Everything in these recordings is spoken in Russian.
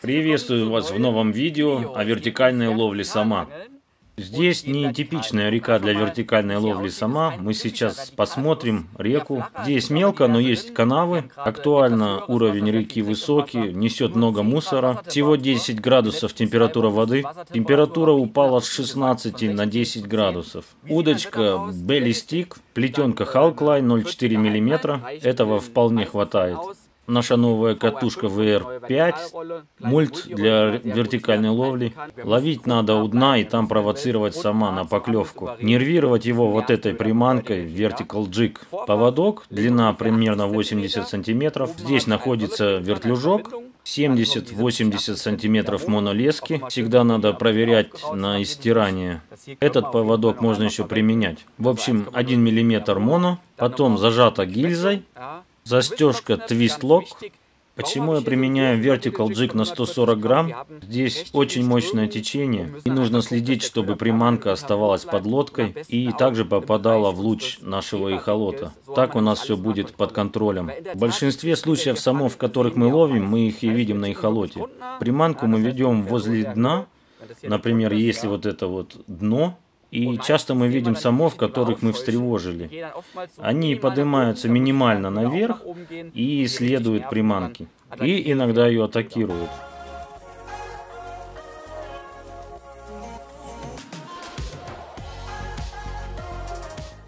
Приветствую вас в новом видео о вертикальной ловле сама. Здесь не типичная река для вертикальной ловли сама. Мы сейчас посмотрим реку. Здесь мелко, но есть канавы. Актуально уровень реки высокий, несет много мусора. Всего 10 градусов температура воды. Температура упала с 16 на 10 градусов. Удочка Belly Stick, плетенка Halkline 0,4 мм. Этого вполне хватает наша новая катушка VR5, мульт для вертикальной ловли. Ловить надо у дна и там провоцировать сама на поклевку. Нервировать его вот этой приманкой Vertical Jig. Поводок, длина примерно 80 сантиметров. Здесь находится вертлюжок, 70-80 сантиметров монолески. Всегда надо проверять на истирание. Этот поводок можно еще применять. В общем, 1 мм моно, потом зажата гильзой, Застежка Twist Lock. Почему я применяю Vertical Jig на 140 грамм? Здесь очень мощное течение, и нужно следить, чтобы приманка оставалась под лодкой и также попадала в луч нашего эхолота. Так у нас все будет под контролем. В большинстве случаев самов, которых мы ловим, мы их и видим на эхолоте. Приманку мы ведем возле дна, например, если вот это вот дно, и часто мы видим самов, которых мы встревожили. Они поднимаются минимально наверх и исследуют приманки. И иногда ее атакируют.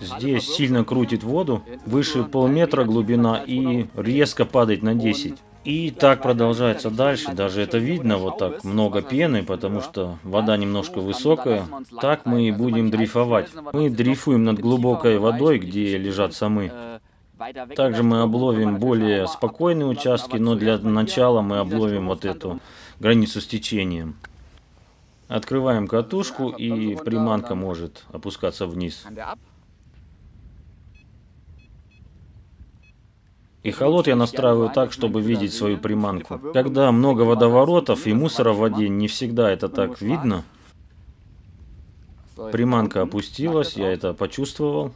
Здесь сильно крутит воду, выше полметра глубина и резко падает на 10. И так продолжается дальше. Даже это видно, вот так много пены, потому что вода немножко высокая. Так мы и будем дрейфовать. Мы дрейфуем над глубокой водой, где лежат самы. Также мы обловим более спокойные участки, но для начала мы обловим вот эту границу с течением. Открываем катушку, и приманка может опускаться вниз. И холод я настраиваю так, чтобы видеть свою приманку. Когда много водоворотов и мусора в воде, не всегда это так видно. Приманка опустилась, я это почувствовал.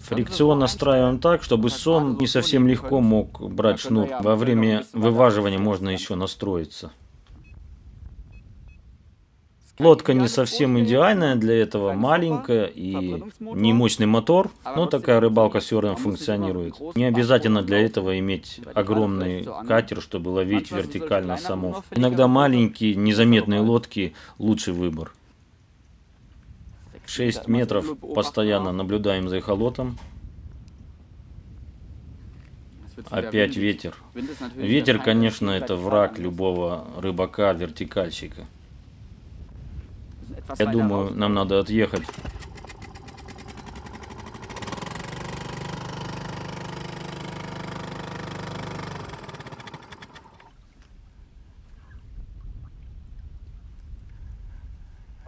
Фрикцион настраиваем так, чтобы сон не совсем легко мог брать шнур. Во время вываживания можно еще настроиться. Лодка не совсем идеальная для этого, маленькая и не мощный мотор, но такая рыбалка все равно функционирует. Не обязательно для этого иметь огромный катер, чтобы ловить вертикально самов. Иногда маленькие незаметные лодки лучший выбор. 6 метров постоянно наблюдаем за эхолотом. Опять ветер. Ветер, конечно, это враг любого рыбака-вертикальщика. Я думаю, нам надо отъехать.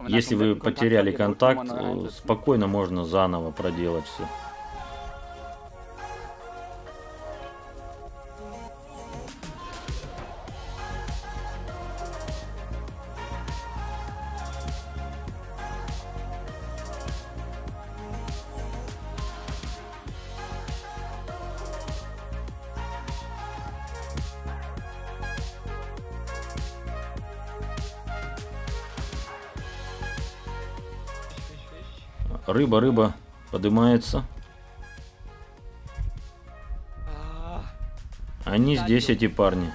Если вы потеряли контакт, спокойно можно заново проделать все. Рыба, рыба поднимается. Они здесь, эти парни.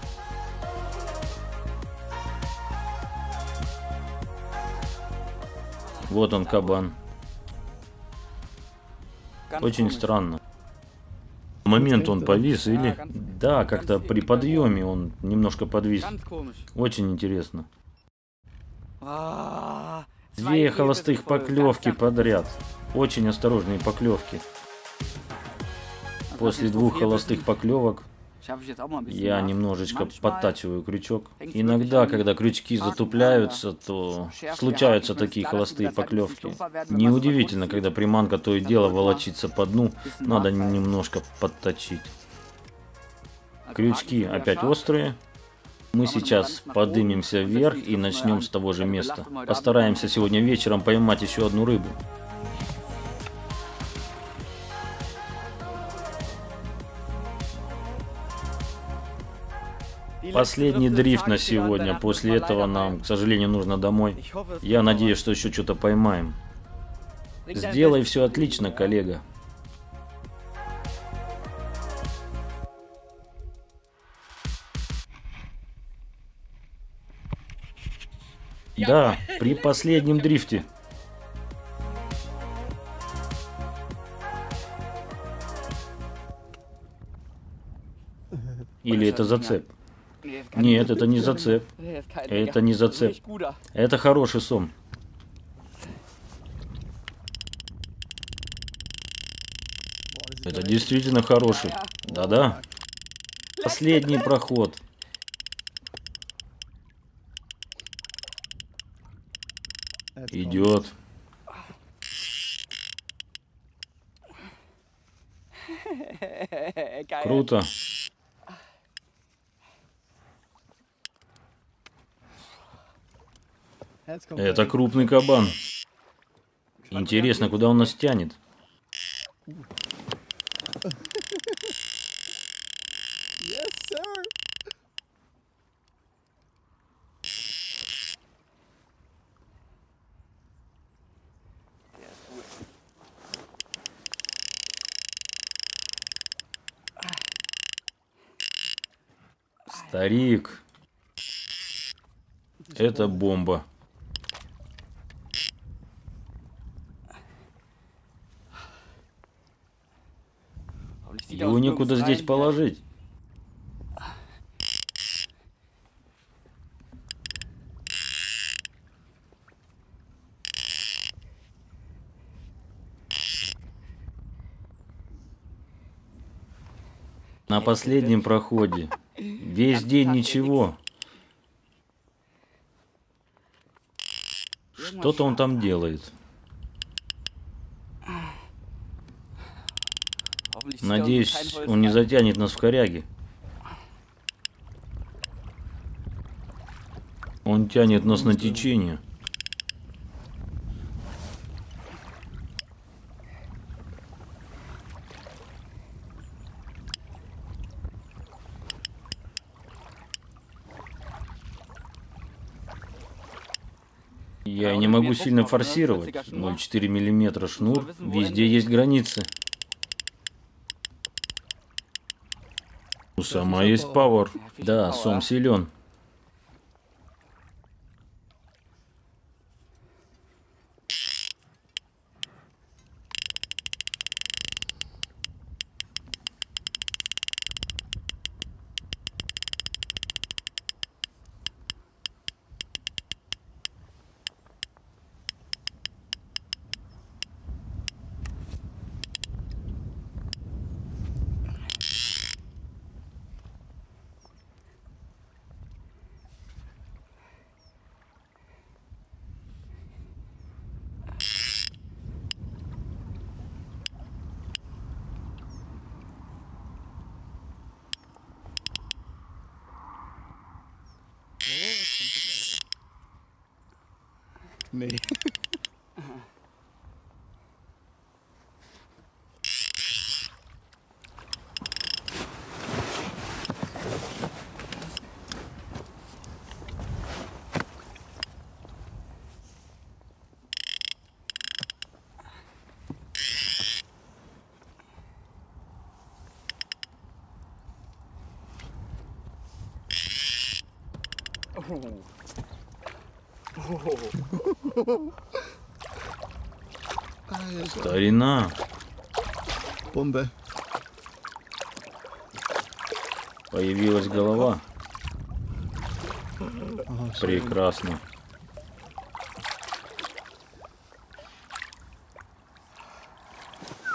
Вот он, кабан. Очень странно. В момент он повис или... Да, как-то при подъеме он немножко подвис. Очень интересно. Две холостых поклевки подряд. Очень осторожные поклевки. После двух холостых поклевок я немножечко подтачиваю крючок. Иногда, когда крючки затупляются, то случаются такие холостые поклевки. Неудивительно, когда приманка то и дело волочится по дну, надо немножко подточить. Крючки опять острые, мы сейчас поднимемся вверх и начнем с того же места. Постараемся сегодня вечером поймать еще одну рыбу. Последний дрифт на сегодня. После этого нам, к сожалению, нужно домой. Я надеюсь, что еще что-то поймаем. Сделай все отлично, коллега. Да, при последнем дрифте. Или это зацеп? Нет, это не зацеп. Это не зацеп. Это хороший сом. Это действительно хороший. Да-да. Последний проход. Идет. Круто. Это крупный кабан. Интересно, куда он нас тянет? Старик. Это бомба. Его некуда здесь положить. На последнем проходе. Весь день ничего. Что-то он там делает. Надеюсь, он не затянет нас в коряги. Он тянет нас на течение. Я не могу сильно форсировать. 0,4 миллиметра шнур. Везде есть границы. У Сома есть пауэр. Да, Сом силен. me. Oh. Oh. Старина. Появилась голова. Прекрасно.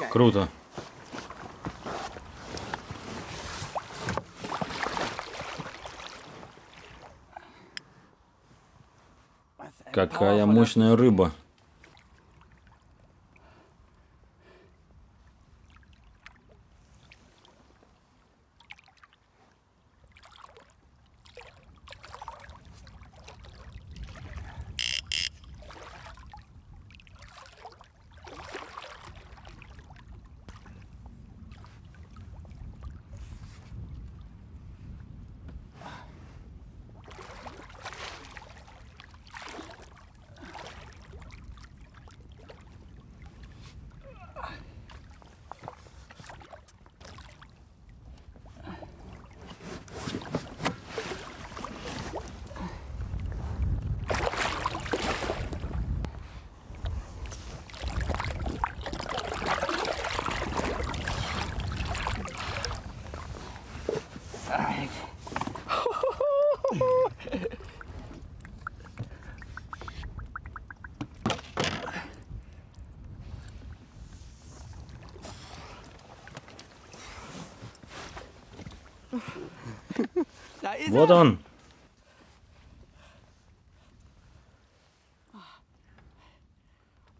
Круто. Какая мощная рыба. Вот он.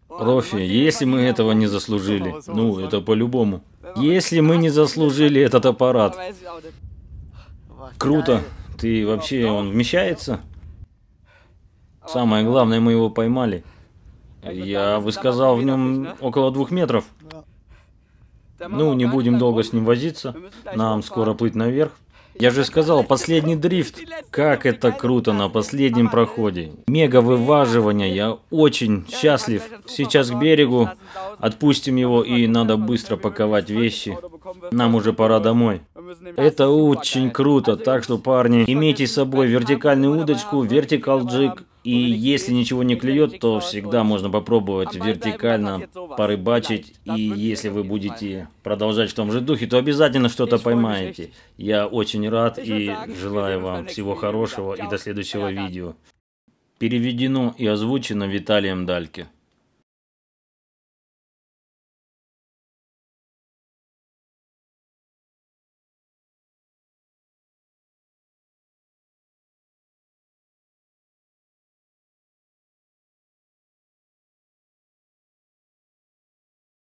Рофи, если мы этого не заслужили, ну, это по-любому. Если мы не заслужили этот аппарат, круто. Ты вообще, он вмещается? Самое главное, мы его поймали. Я бы сказал, в нем около двух метров. Ну, не будем долго с ним возиться. Нам скоро плыть наверх. Я же сказал, последний дрифт. Как это круто на последнем проходе. Мега вываживание. Я очень счастлив. Сейчас к берегу. Отпустим его и надо быстро паковать вещи. Нам уже пора домой. Это очень круто. Так что, парни, имейте с собой вертикальную удочку, вертикал джиг и если ничего не клюет, то всегда можно попробовать вертикально порыбачить. И если вы будете продолжать в том же духе, то обязательно что-то поймаете. Я очень рад и желаю вам всего хорошего и до следующего видео. Переведено и озвучено Виталием Дальке.